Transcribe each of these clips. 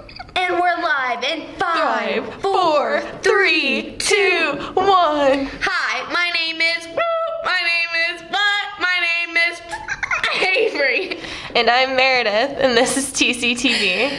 And we're live in five, Five, four, three, two, one. Hi, my name is. My name is. What? My name is. Avery. And I'm Meredith, and this is TCTV.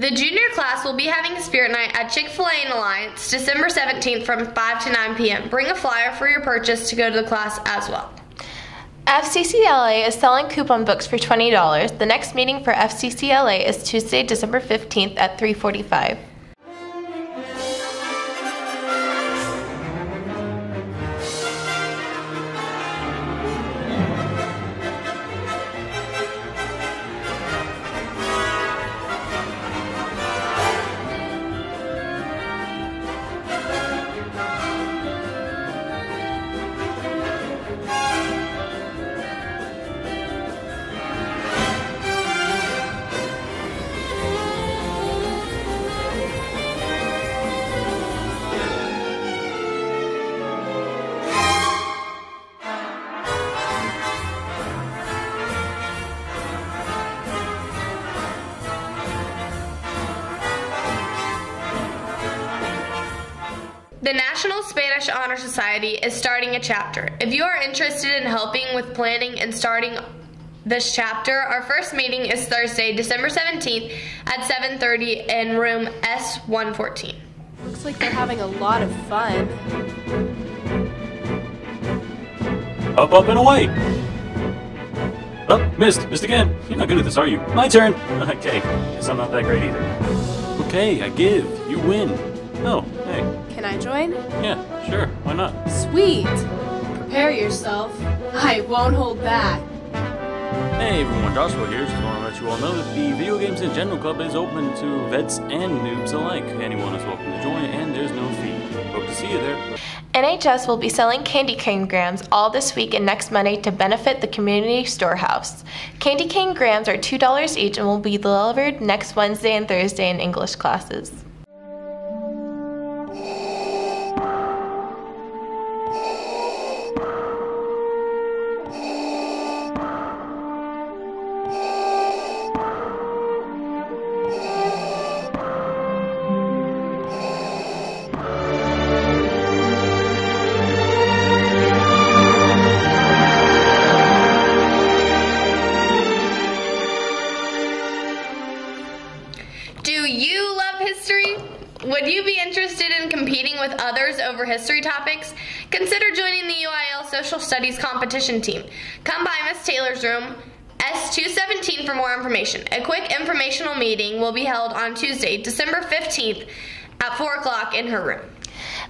The junior class will be having a spirit night at Chick fil A in Alliance December 17th from 5 to 9 p.m. Bring a flyer for your purchase to go to the class as well. FCCLA is selling coupon books for $20. The next meeting for FCCLA is Tuesday, December 15th at 345. The National Spanish Honor Society is starting a chapter. If you are interested in helping with planning and starting this chapter, our first meeting is Thursday, December 17th at 7:30 in room S114. Looks like they're having a lot of fun. Up, up, and away! Oh, missed. Missed again. You're not good at this, are you? My turn! Okay, guess I'm not that great either. Okay, I give. You win. Oh, hey. Can I join? Yeah, sure. Why not? Sweet! Prepare yourself. I won't hold back. Hey everyone, Joshua here. Just want to let you all know that the Video Games in General Club is open to vets and noobs alike. Anyone is welcome to join, and there's no fee. Hope to see you there. NHS will be selling candy cane grams all this week and next Monday to benefit the community storehouse. Candy cane grams are $2 each and will be delivered next Wednesday and Thursday in English classes. You love history? Would you be interested in competing with others over history topics? Consider joining the UIL Social Studies competition team. Come by Miss Taylor's room, S217 for more information. A quick informational meeting will be held on Tuesday, December 15th at 4 o'clock in her room.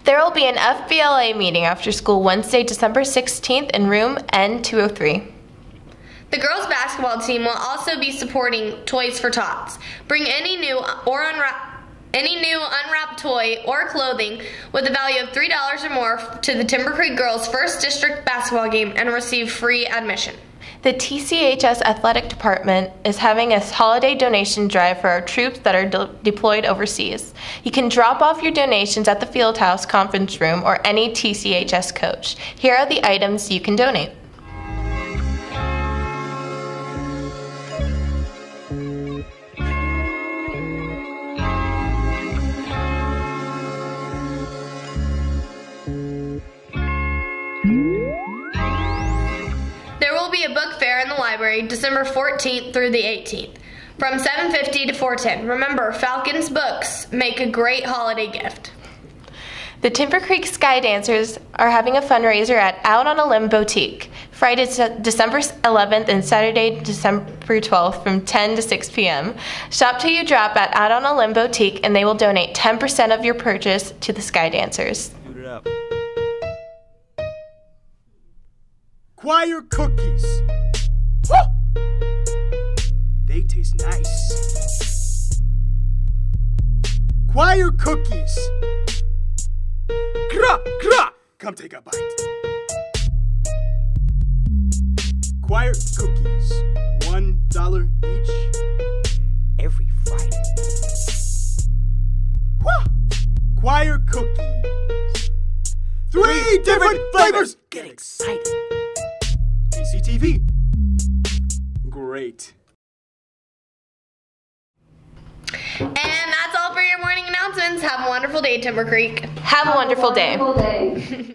There will be an FBLA meeting after school Wednesday, December 16th in room N203. The girls basketball team will also be supporting Toys for Tots. Bring any new or unwrapped any new unwrapped toy or clothing with a value of $3 or more to the Timber Creek Girls First District basketball game and receive free admission. The TCHS Athletic Department is having a holiday donation drive for our troops that are de- deployed overseas. You can drop off your donations at the Fieldhouse Conference Room or any TCHS coach. Here are the items you can donate. In the library December 14th through the 18th from 7:50 to 4:10. Remember, Falcon's books make a great holiday gift. The Timber Creek Sky Dancers are having a fundraiser at Out on a Limb Boutique. Friday, December 11th, and Saturday, December 12th from 10 to 6 p.m. Shop till you drop at Out on a Limb Boutique, and they will donate 10% of your purchase to the Sky Dancers. Boot it up. Choir cookies. They taste nice. Choir cookies. Kra, kra. Come take a bite. Choir cookies. One dollar each. Every Friday. Woo! Choir cookies. Three different flavors. Get excited. TCTV. Great. And that's all for your morning announcements. Have a wonderful day, Timber Creek. Have a wonderful day.